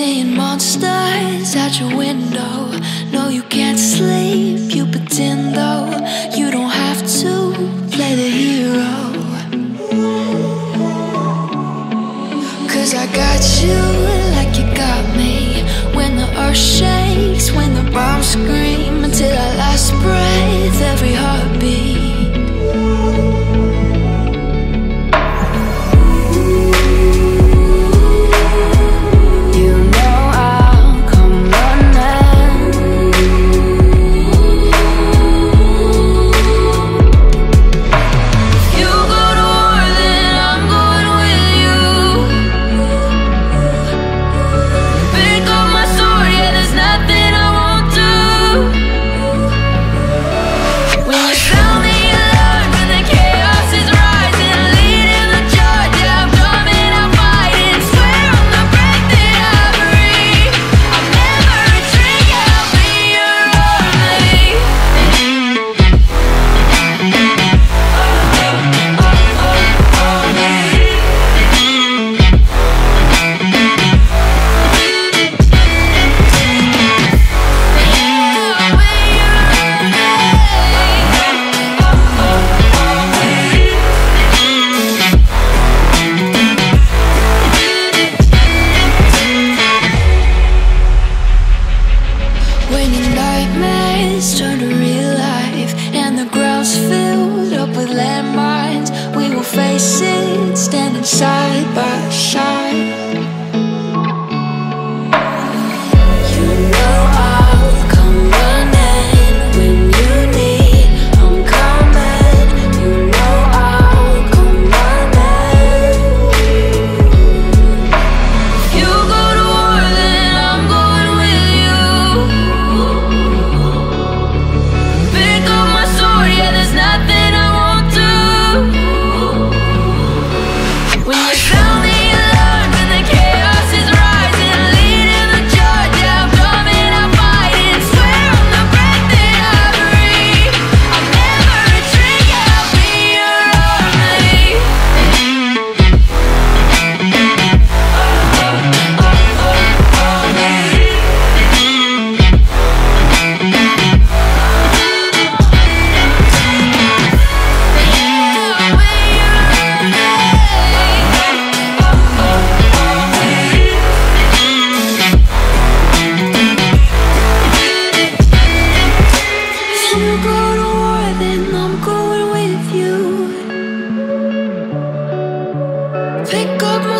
Seeing monsters at your window. No, you can't sleep, you pretend though. You don't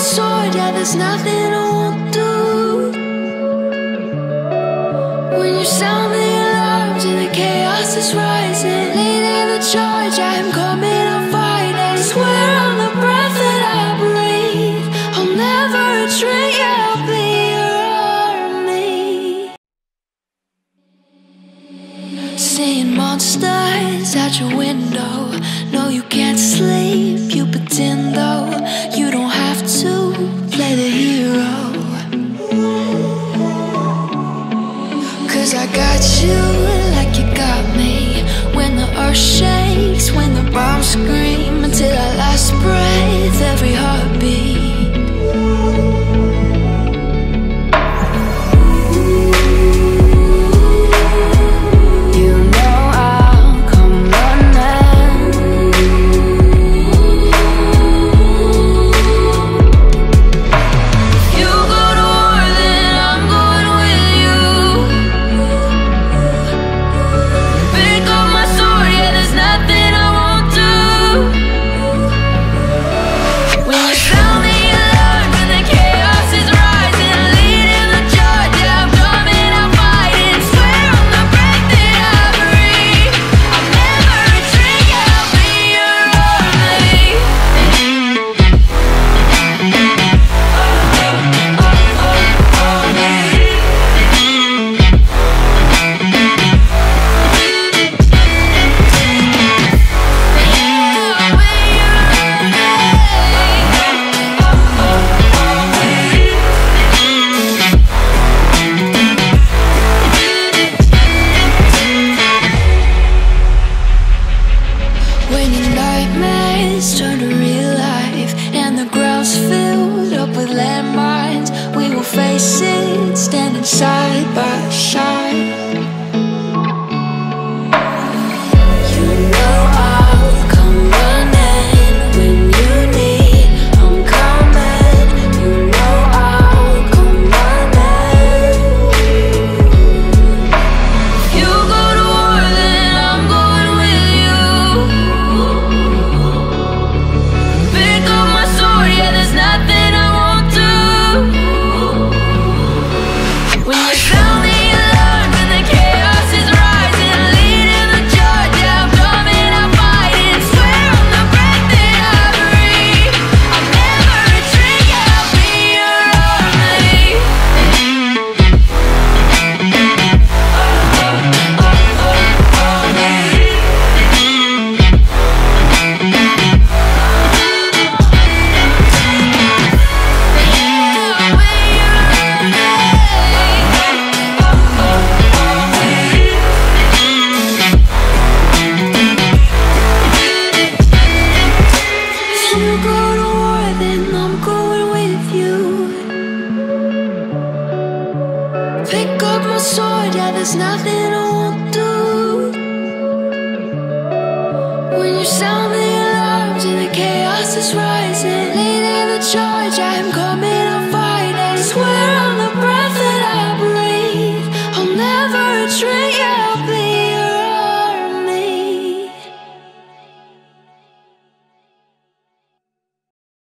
sword, yeah, there's nothing I won't do. When you sound the alarms and the chaos is rising Leading the charge, I'm coming on fighting. I swear on the breath that I breathe I'll never retreat, yeah, I'll be your army. Seeing monsters at your window No, you can't sleep, you pretend though. Cause I got you like you got me. When the earth shakes, when the bombs scream Until our last breath, every heartbeat. inside. pick up my sword, yeah, there's nothing I won't do. When you sound the alarms and the chaos is rising Leading the charge, I'm coming, I'm fighting Swear on the breath that I breathe I'll never drink.